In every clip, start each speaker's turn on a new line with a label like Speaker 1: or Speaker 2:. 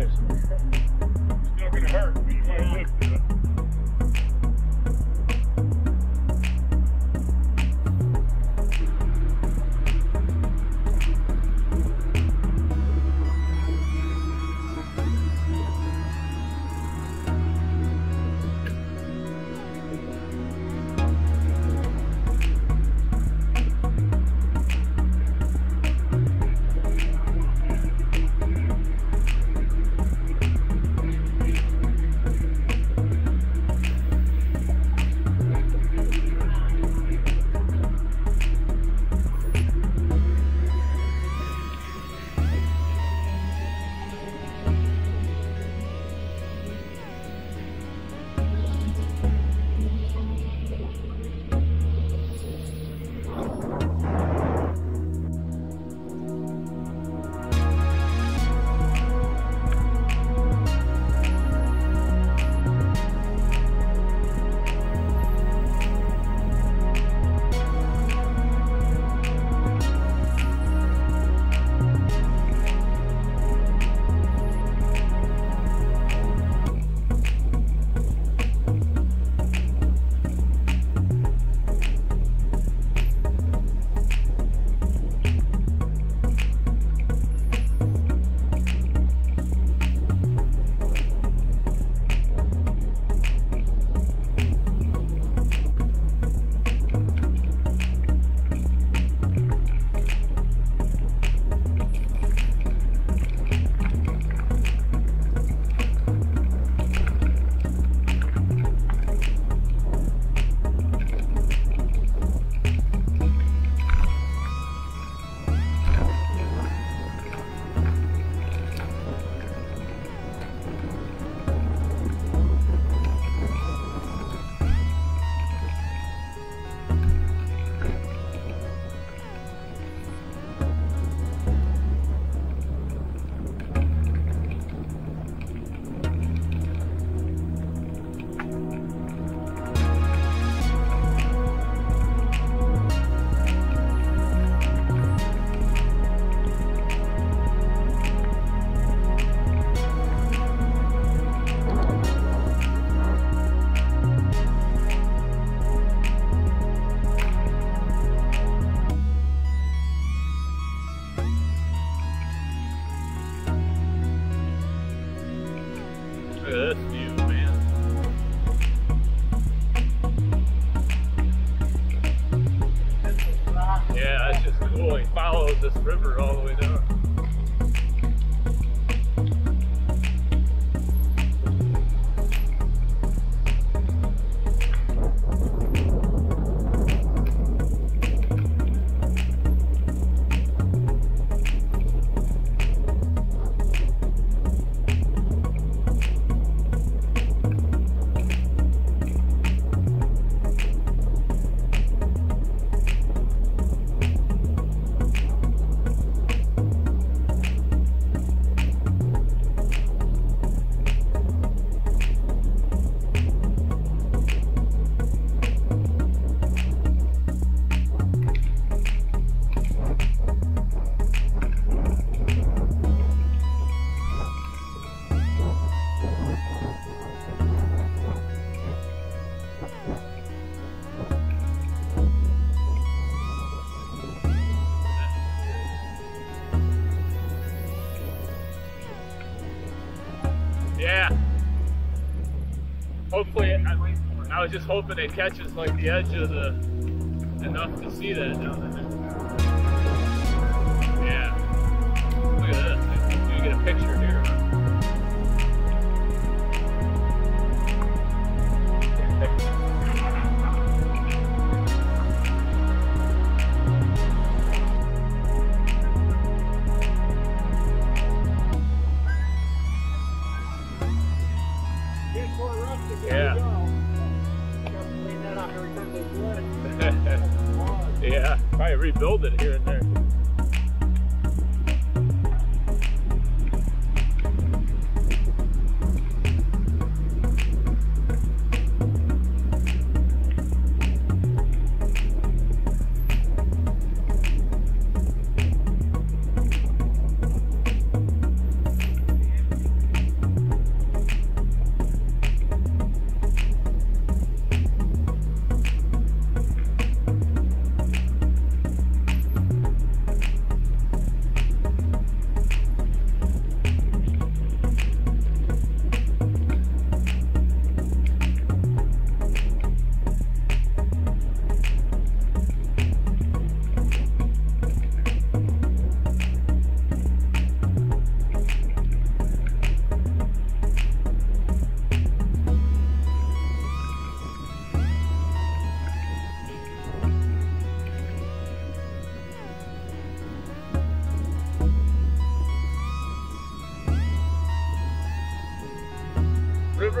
Speaker 1: nice. Still gonna hurt, but you might live through it. I was just hoping it catches like the edge of the enough to see that down there. Rebuild it here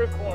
Speaker 1: everyone.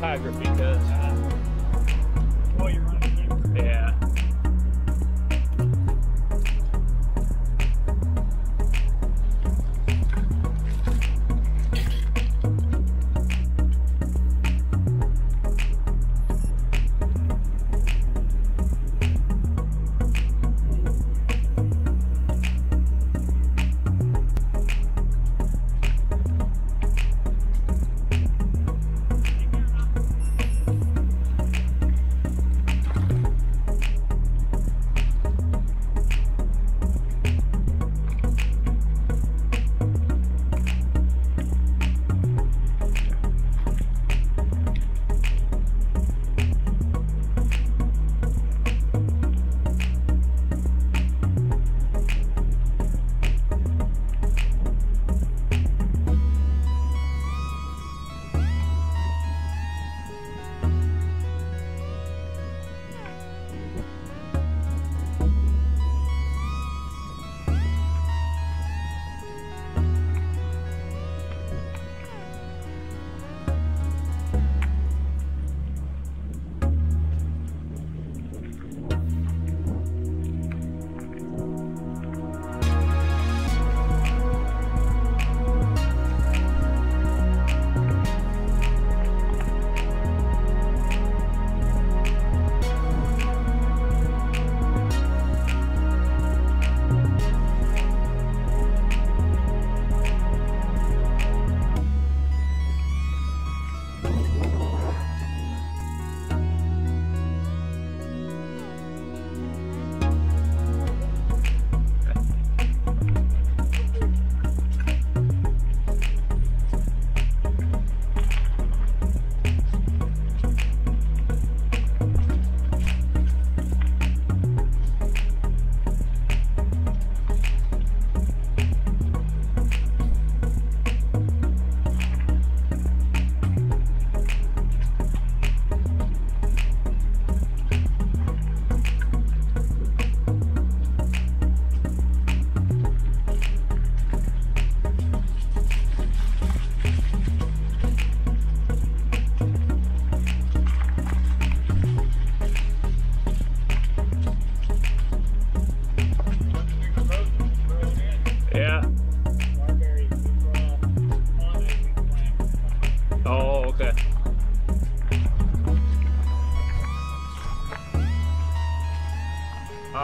Speaker 1: Cinematography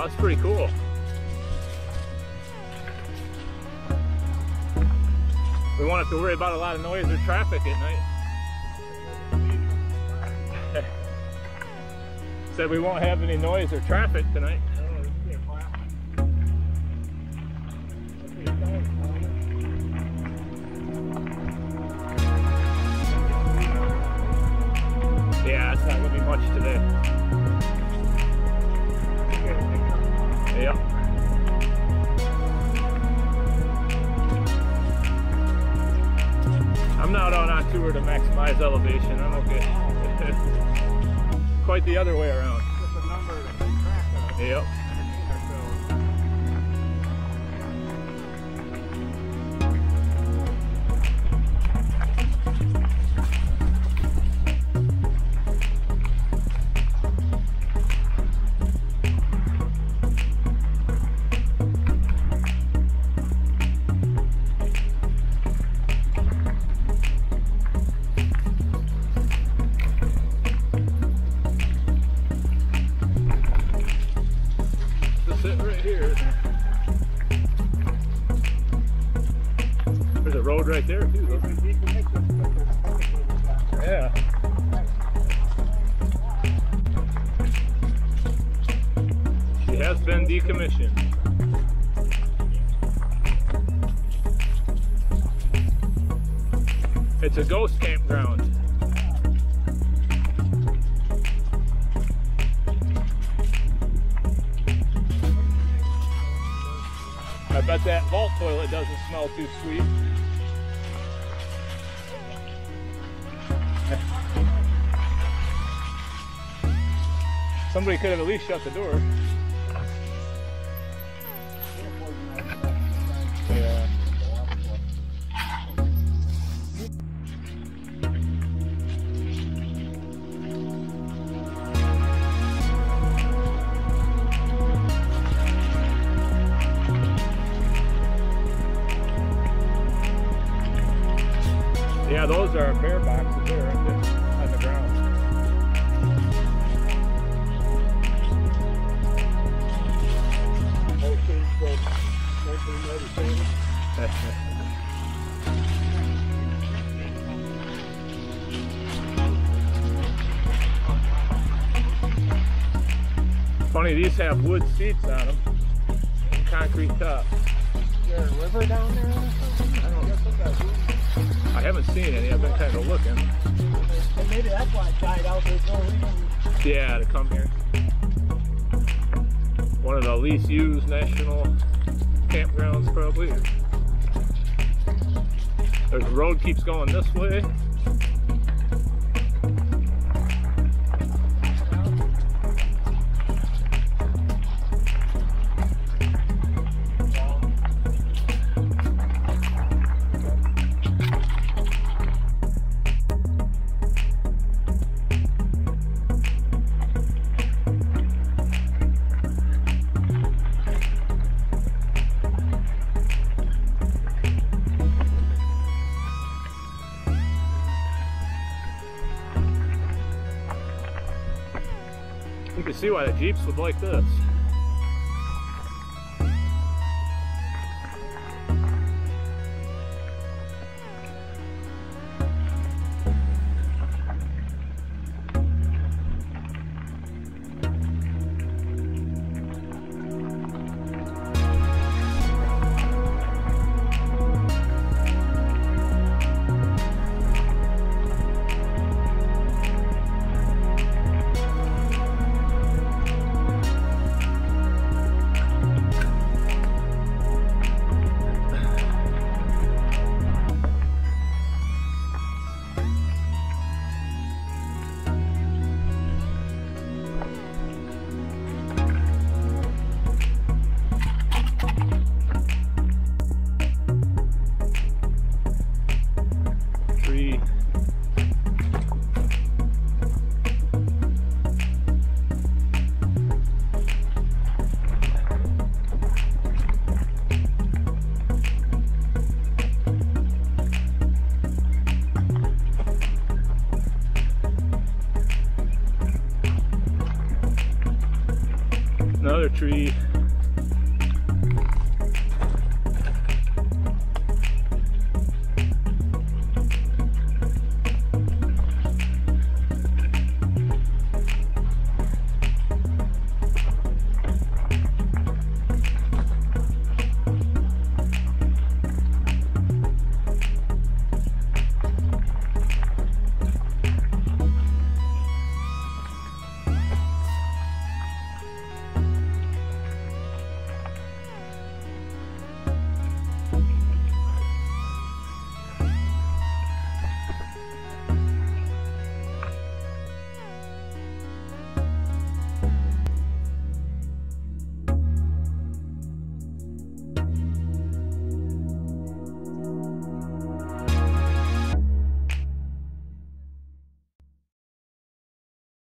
Speaker 1: that's pretty cool. We won't have to worry about a lot of noise or traffic at night. Said we won't have any noise or traffic tonight. Yeah, it's not gonna be much today. Tour to maximize elevation. I'm okay. Quite the other way around.
Speaker 2: Just a number to keep track of.
Speaker 1: Yep. Decommissioned. It's a ghost campground. I bet that vault toilet doesn't smell too sweet. Somebody could have at least shut the door. Funny, these have wood seats on them, concrete top.
Speaker 2: Is there a river down there? I don't know.
Speaker 1: I haven't seen any. I've been kind of looking.
Speaker 2: And maybe that's why died out. No reason.
Speaker 1: Yeah, to come here. One of the least used national campgrounds, probably. A road keeps going this way. See why the Jeeps would like this.